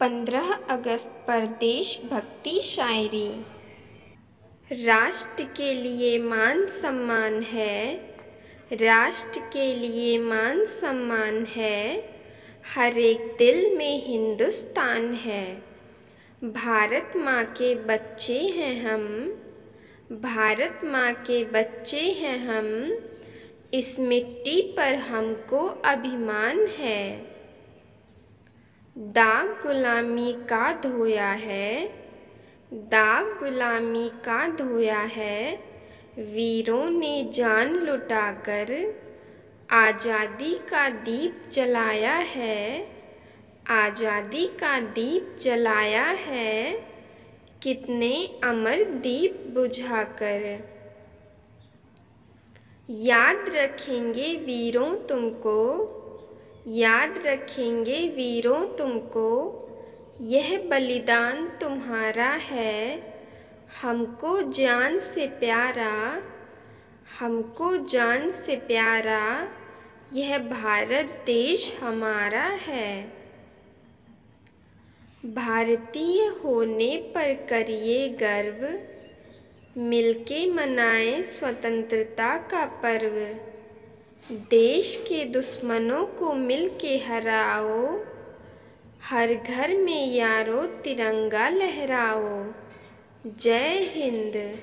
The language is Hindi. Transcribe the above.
पंद्रह अगस्त पर देशभक्ति शायरी। राष्ट्र के लिए मान सम्मान है। राष्ट्र के लिए मान सम्मान है। हर एक दिल में हिंदुस्तान है। भारत माँ के बच्चे हैं हम। भारत माँ के बच्चे हैं हम। इस मिट्टी पर हमको अभिमान है। दाग गुलामी का धोया है, दाग गुलामी का धोया है, वीरों ने जान लुटाकर आज़ादी का दीप जलाया है, आज़ादी का दीप जलाया है, कितने अमर दीप बुझाकर। याद रखेंगे वीरों तुमको याद रखेंगे वीरों तुमको, यह बलिदान तुम्हारा है। हमको जान से प्यारा, हमको जान से प्यारा, यह भारत देश हमारा है। भारतीय होने पर करिए गर्व, मिलके मनाएँ स्वतंत्रता का पर्व। देश के दुश्मनों को मिल के हराओ। हर घर में यारो तिरंगा लहराओ। जय हिंद।